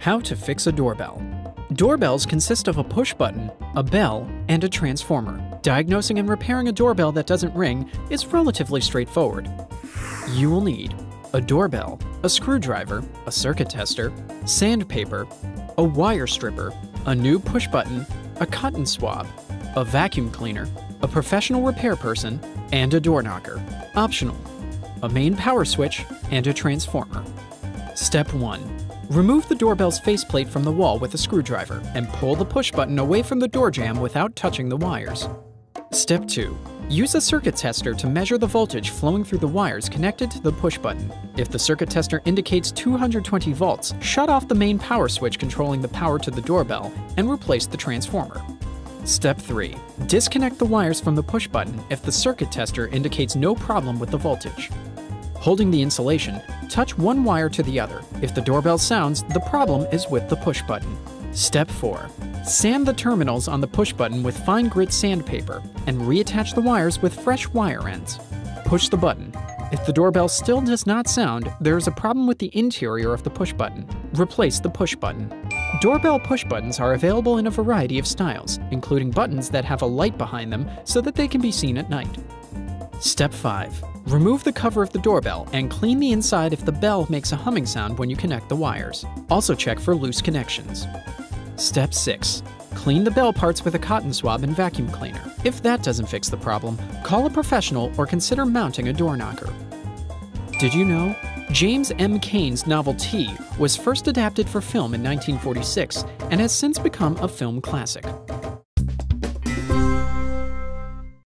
How to fix a doorbell. Doorbells consist of a push button, a bell, and a transformer. Diagnosing and repairing a doorbell that doesn't ring is relatively straightforward. You will need a doorbell, a screwdriver, a circuit tester, sandpaper, a wire stripper, a new push button, a cotton swab, a vacuum cleaner, a professional repair person, and a door knocker. Optional, a main power switch, and a transformer. Step 1. Remove the doorbell's faceplate from the wall with a screwdriver and pull the push button away from the door jamb without touching the wires. Step 2. Use a circuit tester to measure the voltage flowing through the wires connected to the push button. If the circuit tester indicates 220 volts, shut off the main power switch controlling the power to the doorbell and replace the transformer. Step 3. Disconnect the wires from the push button if the circuit tester indicates no problem with the voltage. Holding the insulation, touch one wire to the other. If the doorbell sounds, the problem is with the push button. Step 4. Sand the terminals on the push button with fine grit sandpaper and reattach the wires with fresh wire ends. Push the button. If the doorbell still does not sound, there is a problem with the interior of the push button. Replace the push button. Doorbell push buttons are available in a variety of styles, including buttons that have a light behind them so that they can be seen at night. Step 5. Remove the cover of the doorbell and clean the inside if the bell makes a humming sound when you connect the wires. Also check for loose connections. Step 6. Clean the bell parts with a cotton swab and vacuum cleaner. If that doesn't fix the problem, call a professional or consider mounting a door knocker. Did you know? James M. Cain's novel T was first adapted for film in 1946 and has since become a film classic.